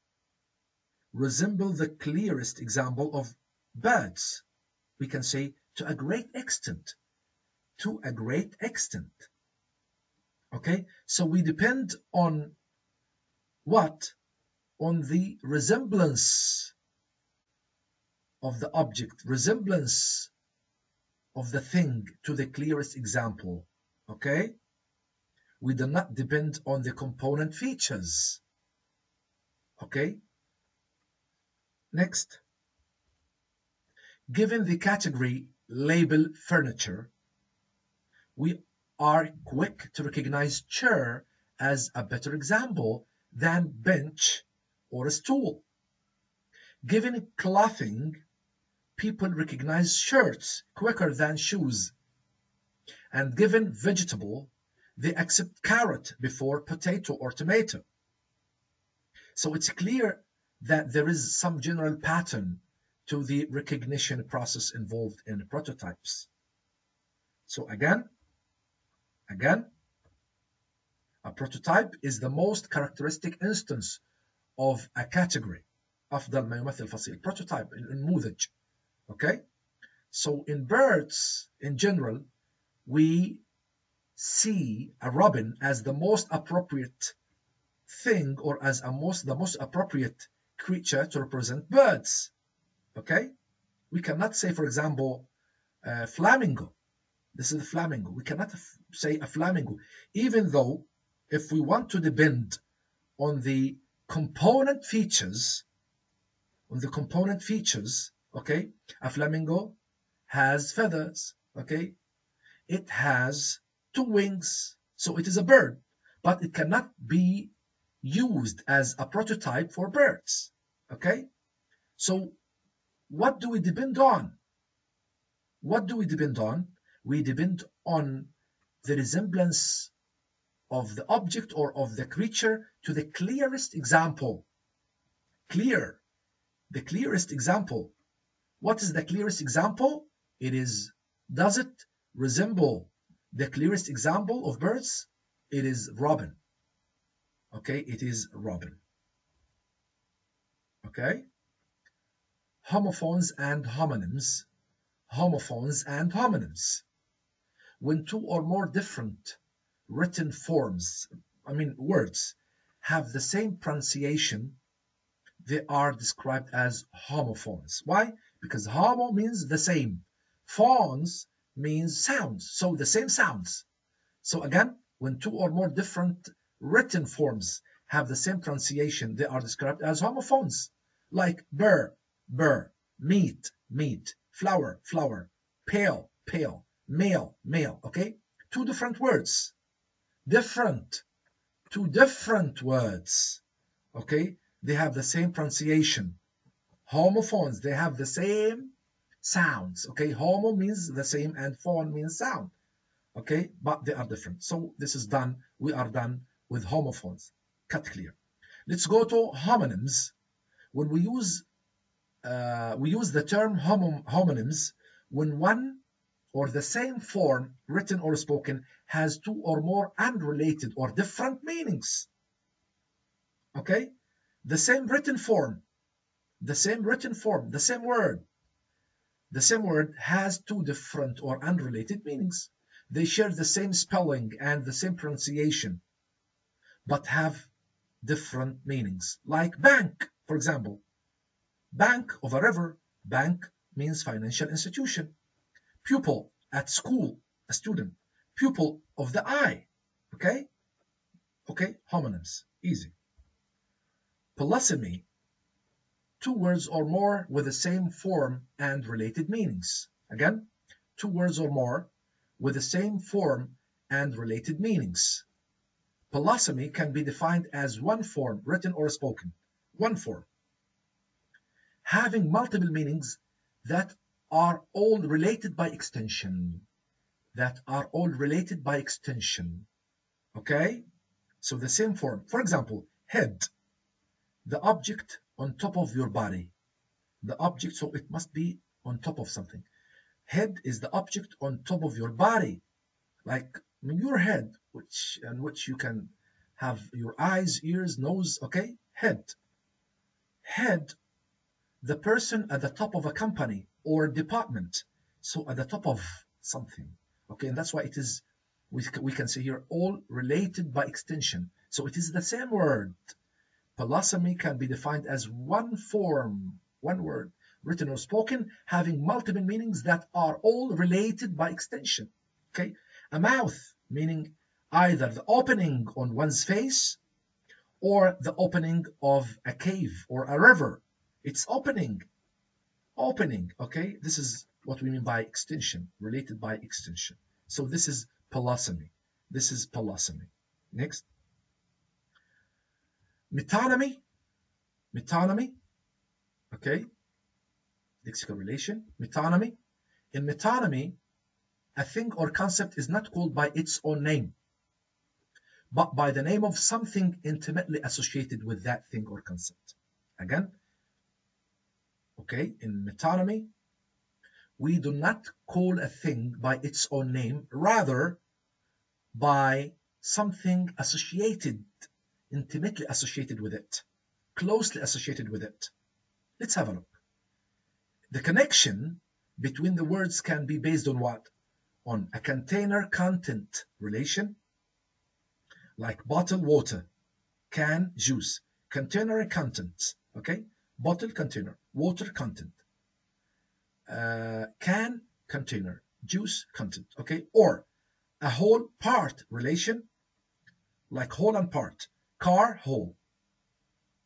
A: resemble the clearest example of birds? We can say to a great extent. To a great extent. Okay, so we depend on what? On the resemblance of the object, resemblance of the thing to the clearest example. Okay, we do not depend on the component features. Okay, next. Given the category label furniture, we are quick to recognize chair as a better example than bench or a stool. Given clothing, people recognize shirts quicker than shoes. And given vegetable, they accept carrot before potato or tomato. So it's clear that there is some general pattern to the recognition process involved in prototypes. So again, again, a prototype is the most characteristic instance of a category أفضل ما يمثل فصيل prototype النموذج okay so in birds in general we see a robin as the most appropriate thing or as a most the most appropriate creature to represent birds okay we cannot say for example uh, flamingo this is a flamingo we cannot say a flamingo even though if we want to depend on the component features on the component features okay a flamingo has feathers okay it has two wings so it is a bird but it cannot be used as a prototype for birds okay so what do we depend on? What do we depend on? We depend on the resemblance of the object or of the creature to the clearest example. Clear. The clearest example. What is the clearest example? It is, does it resemble the clearest example of birds? It is robin. Okay, it is robin. Okay homophones and homonyms, homophones and homonyms. When two or more different written forms, I mean words, have the same pronunciation, they are described as homophones. Why? Because homo means the same. Phones means sounds, so the same sounds. So again, when two or more different written forms have the same pronunciation, they are described as homophones, like burr, burr, meat, meet, flour, flower, pail, pale, male, male, okay? Two different words, different, two different words, okay? They have the same pronunciation. Homophones, they have the same sounds. Okay, homo means the same and phone means sound. Okay, but they are different. So this is done. We are done with homophones. Cut clear. Let's go to homonyms. When we use uh, we use the term homo homonyms when one or the same form, written or spoken, has two or more unrelated or different meanings. Okay? The same written form, the same written form, the same word, the same word has two different or unrelated meanings. They share the same spelling and the same pronunciation, but have different meanings. Like bank, for example. Bank of a river, bank means financial institution pupil at school, a student, pupil of the eye, okay? Okay, homonyms, easy. Polysemy, two words or more with the same form and related meanings. Again, two words or more with the same form and related meanings. Polysemy can be defined as one form, written or spoken, one form, having multiple meanings that are all related by extension. That are all related by extension. Okay? So the same form. For example, head. The object on top of your body. The object, so it must be on top of something. Head is the object on top of your body. Like your head, which and which you can have your eyes, ears, nose, okay? Head. Head, the person at the top of a company or department. So at the top of something. Okay, and that's why it is, we, we can say here, all related by extension. So it is the same word. Polysemy can be defined as one form, one word, written or spoken, having multiple meanings that are all related by extension. Okay, a mouth, meaning either the opening on one's face or the opening of a cave or a river. It's opening opening okay? This is what we mean by extension related by extension so this is polysemy this is polysemy next. Metonymy. Metonymy okay? Lexical relation. Metonymy. In metonymy a thing or concept is not called by its own name but by the name of something intimately associated with that thing or concept. Again okay, in metonymy, we do not call a thing by its own name, rather by something associated, intimately associated with it, closely associated with it. Let's have a look. The connection between the words can be based on what? On a container content relation, like bottle water, can juice, container content, okay? Bottle container, water content, uh, can container, juice content, okay? Or a whole part relation, like whole and part, car whole,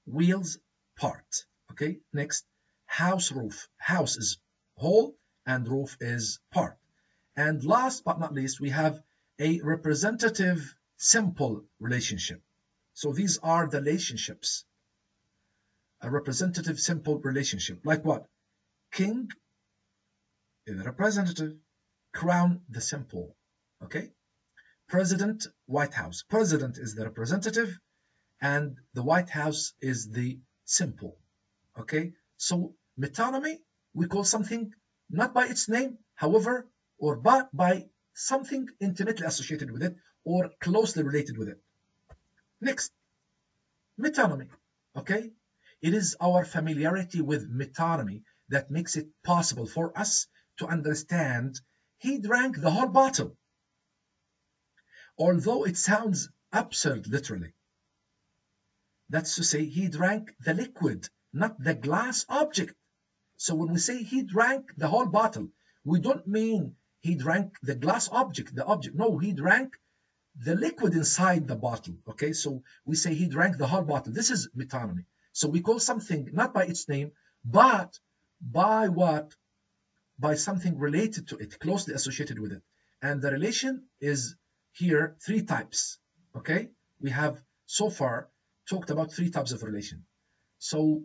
A: wheels part, okay? Next, house roof, house is whole and roof is part. And last but not least, we have a representative simple relationship. So these are the relationships a representative simple relationship. Like what? King is the representative, crown the simple. Okay? President, White House. President is the representative, and the White House is the simple. Okay? So metonymy, we call something not by its name, however, or but by something intimately associated with it or closely related with it. Next, metonymy. Okay? It is our familiarity with metonymy that makes it possible for us to understand he drank the whole bottle. Although it sounds absurd literally. That's to say he drank the liquid, not the glass object. So when we say he drank the whole bottle, we don't mean he drank the glass object, the object. No, he drank the liquid inside the bottle. Okay, so we say he drank the whole bottle. This is metonymy. So we call something not by its name, but by what? By something related to it, closely associated with it. And the relation is here three types. Okay? We have so far talked about three types of relation. So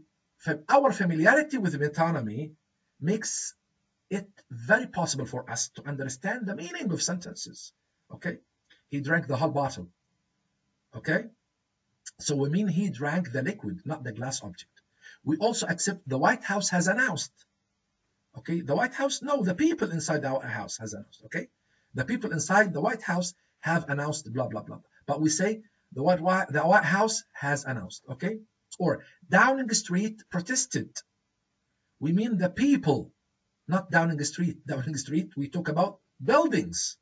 A: our familiarity with metonymy makes it very possible for us to understand the meaning of sentences. Okay? He drank the whole bottle. Okay? So we mean he drank the liquid, not the glass object. We also accept the White House has announced. Okay? The White House, no, the people inside White House has announced. Okay? The people inside the White House have announced blah, blah, blah. But we say the White, the White House has announced. Okay? Or Downing Street protested. We mean the people, not Downing Street. Downing Street, we talk about buildings.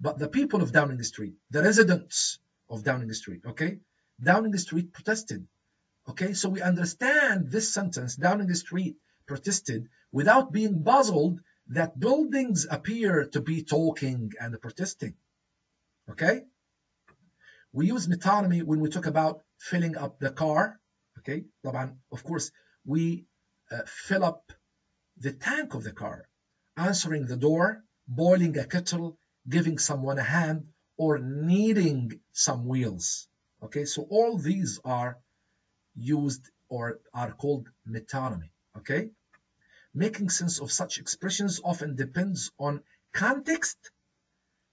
A: But the people of Downing Street, the residents of Downing Street, okay? Downing the Street protested. Okay, so we understand this sentence, Downing the Street protested, without being puzzled that buildings appear to be talking and protesting. Okay? We use metonymy when we talk about filling up the car. Okay? Of course, we uh, fill up the tank of the car, answering the door, boiling a kettle, giving someone a hand, or needing some wheels. Okay, so all these are used or are called metonymy. Okay, making sense of such expressions often depends on context,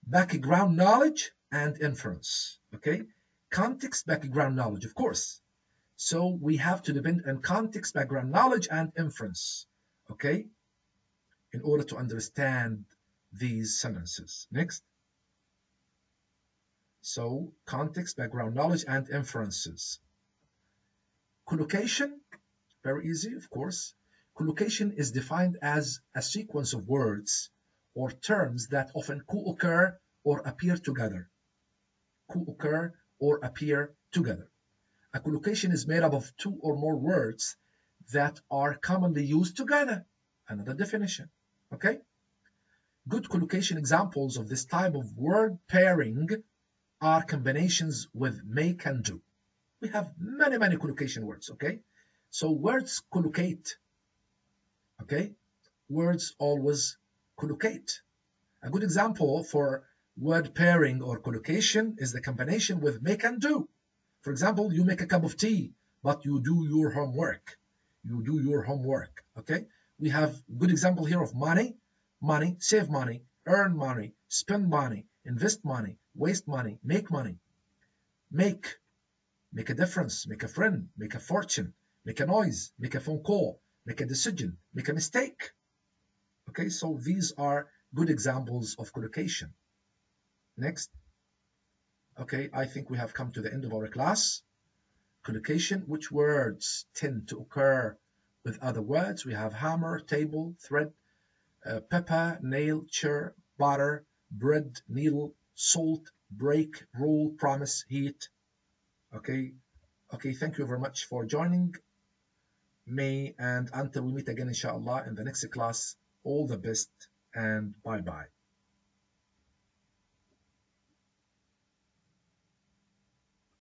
A: background knowledge, and inference. Okay, context, background knowledge, of course. So we have to depend on context, background knowledge, and inference. Okay, in order to understand these sentences. Next. So context, background knowledge, and inferences. Collocation, very easy, of course. Collocation is defined as a sequence of words or terms that often co-occur or appear together. Co-occur or appear together. A collocation is made up of two or more words that are commonly used together. Another definition. Okay? Good collocation examples of this type of word pairing are combinations with make and do. We have many, many collocation words, okay? So words collocate, okay? Words always collocate. A good example for word pairing or collocation is the combination with make and do. For example, you make a cup of tea, but you do your homework. You do your homework, okay? We have good example here of money, money, save money, earn money, spend money, invest money, waste money, make money. Make, make a difference, make a friend, make a fortune, make a noise, make a phone call, make a decision, make a mistake. Okay, so these are good examples of collocation. Next. Okay, I think we have come to the end of our class. Collocation, which words tend to occur with other words? We have hammer, table, thread, uh, pepper, nail, chair, butter, bread, needle, salt, break, rule, promise, heat. Okay, okay, thank you very much for joining me and until we meet again inshallah in the next class, all the best and bye bye.